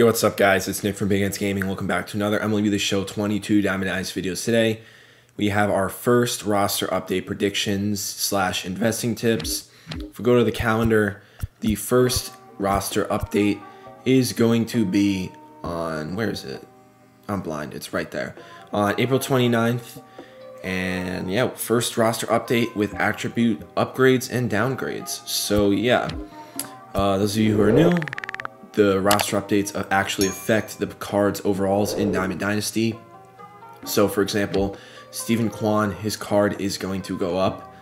Yo, what's up, guys? It's Nick from Big N's Gaming. Welcome back to another MLB The Show 22 Diamond Dynasty videos. Today, we have our first roster update predictions slash investing tips. If we go to the calendar, the first roster update is going to be on, where is it? I'm blind. It's right there. On April 29th. And yeah, first roster update with attribute upgrades and downgrades. So yeah, uh, those of you who are new, the roster updates actually affect the cards overalls in Diamond Dynasty. So, for example, Steven Kwan, his card is going to go up.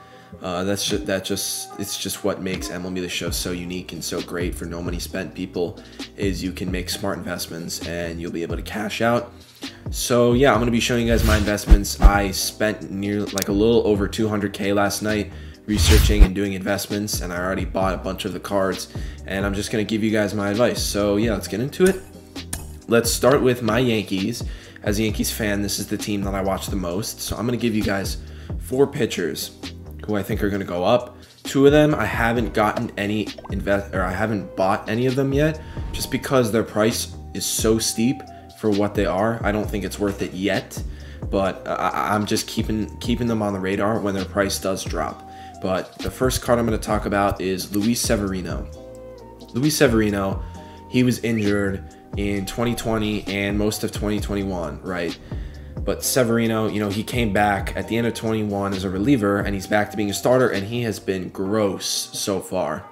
Uh, that's just, that just it's just what makes MLB the Show so unique and so great for no money spent people is you can make smart investments and you'll be able to cash out. So yeah, I'm gonna be showing you guys my investments. I spent near like a little over 200k last night researching and doing investments and I already bought a bunch of the cards and I'm just going to give you guys my advice. So yeah, let's get into it. Let's start with my Yankees. As a Yankees fan, this is the team that I watch the most. So I'm going to give you guys four pitchers who I think are going to go up. Two of them I haven't gotten any invest or I haven't bought any of them yet just because their price is so steep for what they are. I don't think it's worth it yet, but uh, I, am just keeping keeping them on the radar when their price does drop. But the first card I'm going to talk about is Luis Severino. Luis Severino, he was injured in 2020 and most of 2021, right? But Severino, you know, he came back at the end of 21 as a reliever and he's back to being a starter and he has been gross so far.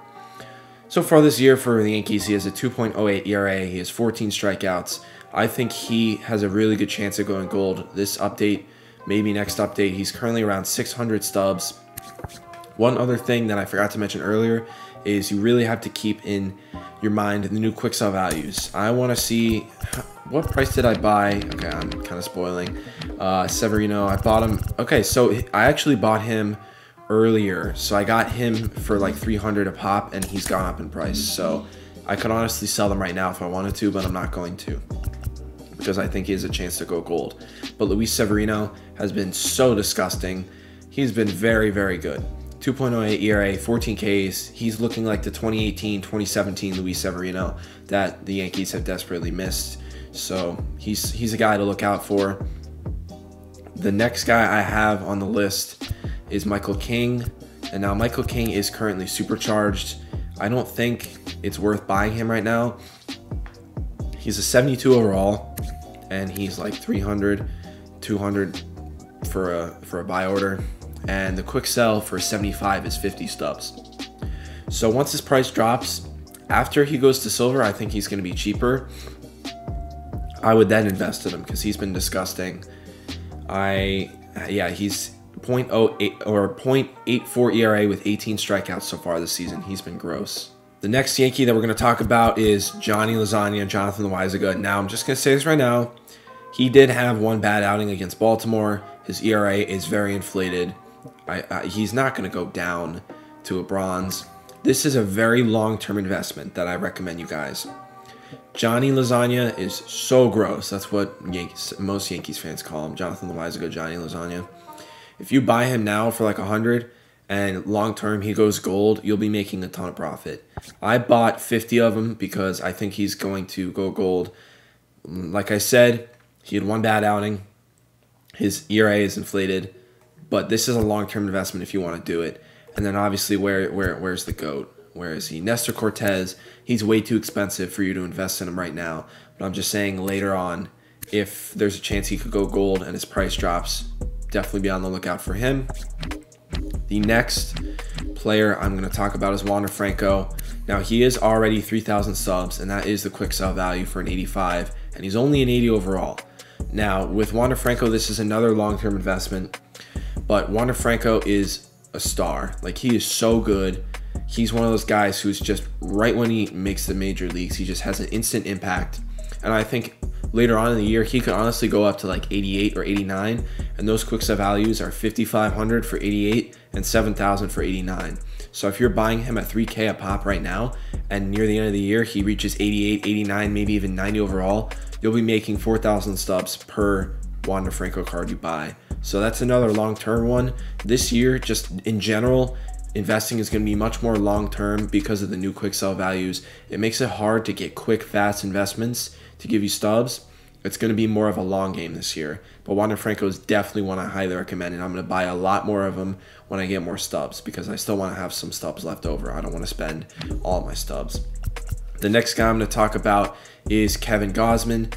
So far this year for the Yankees, he has a 2.08 ERA, he has 14 strikeouts. I think he has a really good chance of going gold this update, maybe next update. He's currently around 600 stubs. One other thing that I forgot to mention earlier is you really have to keep in your mind the new quick sell values. I want to see what price did I buy? Okay, I'm kind of spoiling. Uh, Severino, I bought him. Okay, so I actually bought him earlier. So I got him for like 300 a pop and he's gone up in price. So I could honestly sell them right now if I wanted to, but I'm not going to because I think he has a chance to go gold. But Luis Severino has been so disgusting. He's been very, very good. 2.08 ERA, 14 Ks. He's looking like the 2018 2017 Luis Severino that the Yankees have desperately missed. So he's he's a guy to look out for. The next guy I have on the list is Michael King. And now Michael King is currently supercharged. I don't think it's worth buying him right now. He's a 72 overall and he's like 300, 200 for a for a buy order and the quick sell for 75 is 50 stubs. So once his price drops, after he goes to silver, I think he's going to be cheaper. I would then invest in him because he's been disgusting. I, yeah, he's 0.08 or 0.84 ERA with 18 strikeouts so far this season. He's been gross. The next Yankee that we're going to talk about is Johnny Lasagna, Jonathan Loáisiga. Now, I'm just going to say this right now. He did have one bad outing against Baltimore. His ERA is very inflated. I, I, he's not going to go down to a bronze. This is a very long-term investment that I recommend you guys. Johnny Lasagna is so gross. That's what Yankees, most Yankees fans call him. Jonathan Loáisiga, Johnny Lasagna. If you buy him now for like a hundred, and long term he goes gold, you'll be making a ton of profit. I bought 50 of them because I think he's going to go gold. Like I said, he had one bad outing. His ERA is inflated. But this is a long term investment if you want to do it. And then obviously, where where where's the goat? Where is he? Nestor Cortes. He's way too expensive for you to invest in him right now. But I'm just saying later on, if there's a chance he could go gold and his price drops, definitely be on the lookout for him. The next player I'm going to talk about is Wander Franco. Now he is already 3,000 stubs, and that is the quick sell value for an 85, and he's only an 80 overall. Now with Wander Franco, this is another long-term investment. But Wander Franco is a star. Like he is so good. He's one of those guys who's just right when he makes the major leagues, he just has an instant impact. And I think later on in the year, he could honestly go up to like 88 or 89. And those quick set values are 5,500 for 88 and 7,000 for 89. So if you're buying him at 3K a pop right now, and near the end of the year, he reaches 88, 89, maybe even 90 overall, you'll be making 4,000 stubs per Wander Franco card you buy. So that's another long term one. This year, just in general, investing is going to be much more long term because of the new quick sell values. It makes it hard to get quick, fast investments to give you stubs. It's going to be more of a long game this year. But Wander Franco is definitely one I highly recommend, and I'm going to buy a lot more of them when I get more stubs because I still want to have some stubs left over. I don't want to spend all my stubs. The next guy I'm going to talk about is Kevin Gausman.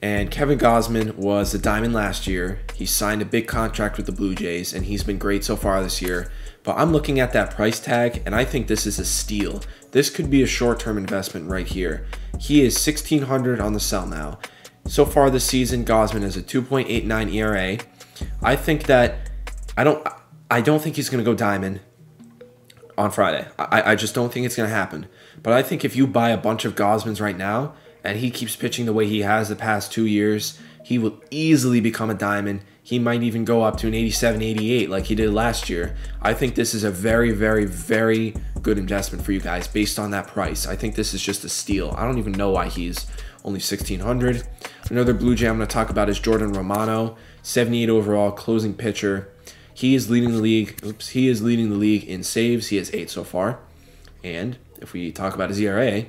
And Kevin Gausman was a diamond last year. He signed a big contract with the Blue Jays, and he's been great so far this year. But I'm looking at that price tag, and I think this is a steal. This could be a short-term investment right here. He is 1600 on the sell now. So far this season, Gausman has a 2.89 ERA. I think that I don't I don't think he's going to go diamond on Friday. I, I just don't think it's going to happen. But I think if you buy a bunch of Gausmans right now and he keeps pitching the way he has the past two years, he will easily become a diamond. He might even go up to an 87, 88 like he did last year. I think this is a very, very, very good investment for you guys based on that price. I think this is just a steal. I don't even know why he's only 1600. Another Blue Jay I'm going to talk about is Jordan Romano, 78 overall, closing pitcher. He is leading the league. Oops, he is leading the league in saves. He has eight so far. And if we talk about his ERA,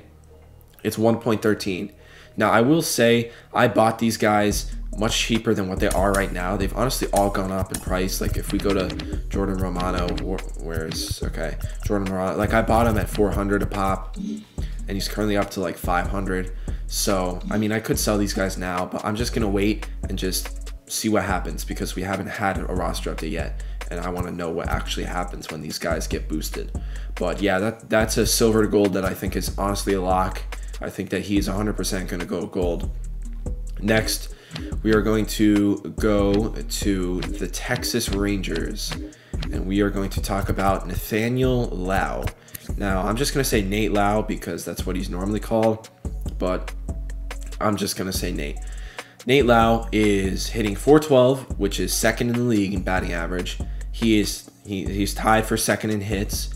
it's 1.13. Now, I will say I bought these guys much cheaper than what they are right now. They've honestly all gone up in price. Like if we go to Jordan Romano, where's okay, Jordan Romano, like I bought him at 400 a pop, and he's currently up to like 500. So I mean, I could sell these guys now, but I'm just gonna wait and just see what happens because we haven't had a roster update yet, and I want to know what actually happens when these guys get boosted. But yeah, that that's a silver to gold that I think is honestly a lock. I think that he's 100% going to go gold. Next, we are going to go to the Texas Rangers, and we are going to talk about Nathaniel Lowe. Now, I'm just going to say Nate Lowe because that's what he's normally called, but I'm just going to say Nate. Nate Lowe is hitting 412, which is second in the league in batting average. He is he, he's tied for second in hits.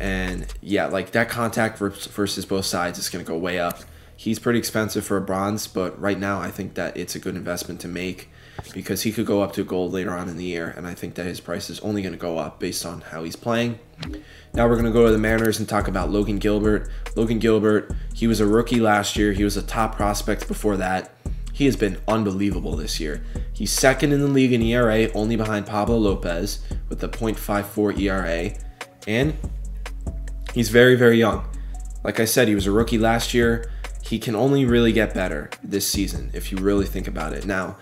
And yeah, like that contact versus both sides is going to go way up he's pretty expensive for a bronze, but right now I think that it's a good investment to make because he could go up to gold later on in the year, and I think that his price is only going to go up based on how he's playing. Now we're going to go to the Mariners and talk about Logan Gilbert. Logan Gilbert, he was a rookie last year. He was a top prospect before that. He has been unbelievable this year. He's second in the league in ERA, only behind Pablo Lopez with a .54 ERA, and he's very, very young. Like I said, he was a rookie last year he can only really get better this season if you really think about it. Now,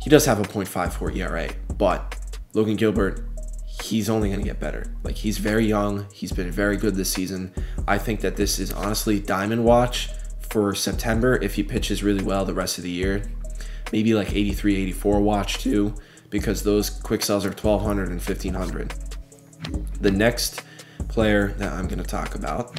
he does have a 0.54 ERA, but Logan Gilbert, he's only going to get better. Like he's very young, he's been very good this season. I think that this is honestly diamond watch for September if he pitches really well the rest of the year. Maybe like 83, 84 watch too because those quick sells are 1200 and 1500. The next player that I'm going to talk about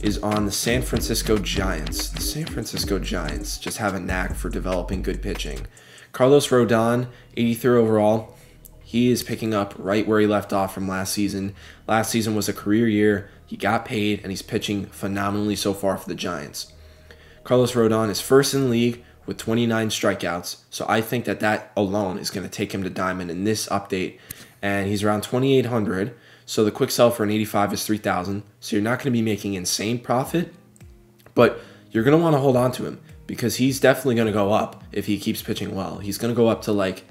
is on the San Francisco Giants. The San Francisco Giants just have a knack for developing good pitching. Carlos Rodon, 83 overall, he is picking up right where he left off from last season. Last season was a career year. He got paid and he's pitching phenomenally so far for the Giants. Carlos Rodon is first in league with 29 strikeouts, so I think that that alone is going to take him to diamond in this update. And he's around 2,800. So the quick sell for an 85 is 3000 So you're not going to be making insane profit, but you're going to want to hold on to him because he's definitely going to go up if he keeps pitching well. He's going to go up to like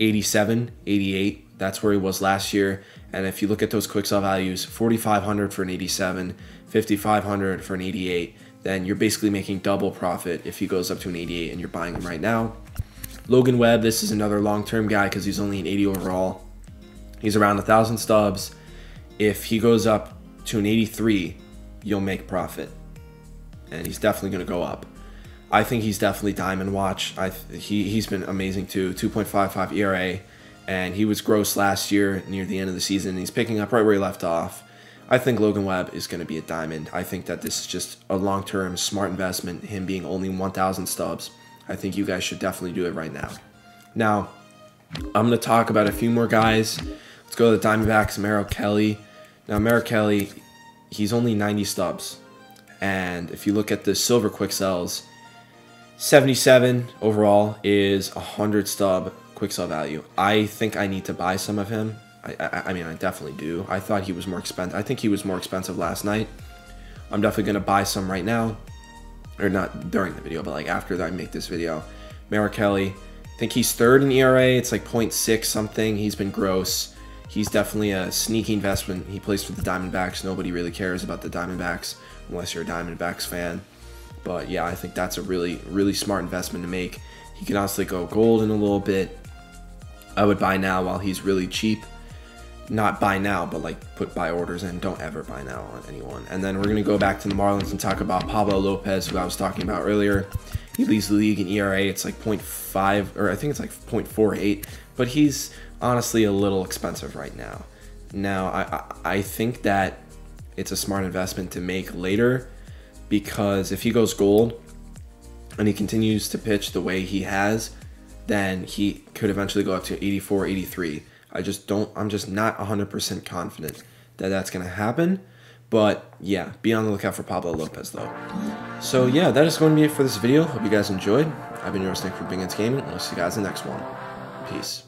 87, 88. That's where he was last year. And if you look at those quick sell values, 4500 for an 87, 5500 for an 88, then you're basically making double profit if he goes up to an 88 and you're buying him right now. Logan Webb, this is another long-term guy because he's only an 80 overall. He's around a 1,000 stubs if he goes up to an 83, you'll make profit. And he's definitely going to go up. I think he's definitely diamond watch. I he he's been amazing too. 2.55 ERA, and he was gross last year near the end of the season. he's picking up right where he left off. I think Logan Webb is going to be a diamond. I think that this is just a long-term smart investment. Him being only 1,000 stubs. I think you guys should definitely do it right now. Now, I'm going to talk about a few more guys. Let's go to the Diamondbacks. Merrill Kelly. Now, Merrill Kelly, he's only 90 stubs. And if you look at the silver quick sells, 77 overall is 100 stub quick sell value. I think I need to buy some of him I, I, I mean, I definitely do. I thought he was more expensive. I think he was more expensive last night. I'm definitely going to buy some right now. Or not during the video, but like after I make this video. Merrill Kelly, I think he's third in ERA. It's like 0.6 something. He's been gross. He's definitely a sneaky investment. He plays for the Diamondbacks. Nobody really cares about the Diamondbacks unless you're a Diamondbacks fan. But yeah, I think that's a really, really smart investment to make. He can honestly go gold in a little bit. I would buy now while he's really cheap. Not buy now, but like put buy orders in. Don't ever buy now on anyone. And then we're going to go back to the Marlins and talk about Pablo Lopez, who I was talking about earlier. He leads the league in ERA. It's like 0.5, or I think it's like 0.48. But he's honestly a little expensive right now. Now, I, I, think that it's a smart investment to make later because if he goes gold and he continues to pitch the way he has, then he could eventually go up to 84, 83. I just don't, I'm just not 100% confident that that's going to happen. But yeah, be on the lookout for Pablo Lopez though. So yeah, that is going to be it for this video. Hope you guys enjoyed. I've been your host Nick from Big N's Gaming, and I'll see you guys in the next one. Peace.